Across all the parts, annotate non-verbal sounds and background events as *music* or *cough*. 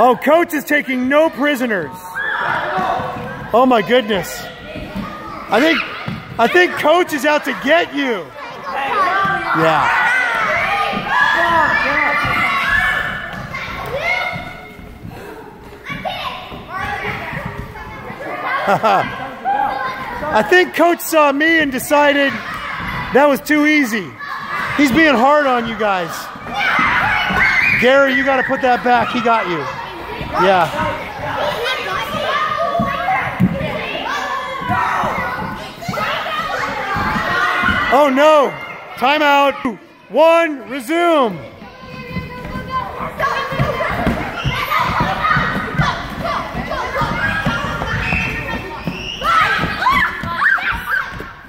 Oh, coach is taking no prisoners. Oh my goodness. I think I think coach is out to get you. Yeah. *laughs* I think coach saw me and decided that was too easy. He's being hard on you guys. Gary, you got to put that back. He got you. Yeah. Oh no! Timeout. One, resume.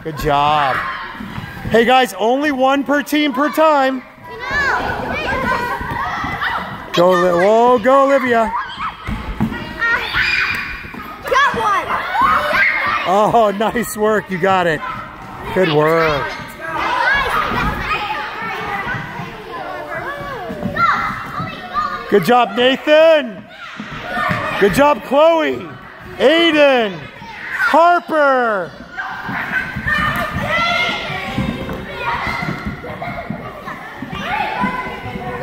Good job. Hey guys, only one per team per time. Go, whoa, go, Olivia. Got one. Oh, nice work. You got it. Good work. Good job, Nathan. Good job, Chloe. Aiden. Harper.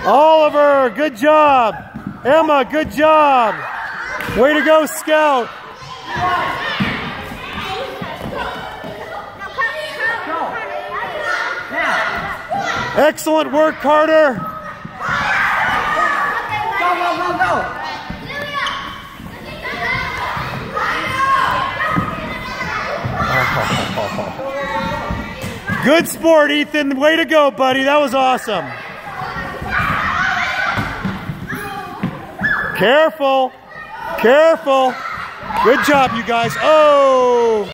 Oliver, good job. Emma, good job. Way to go, Scout. Excellent work, Carter. Go, go, go, go. Good sport, Ethan. Way to go, buddy. That was awesome. Careful. Careful. Good job, you guys. Oh.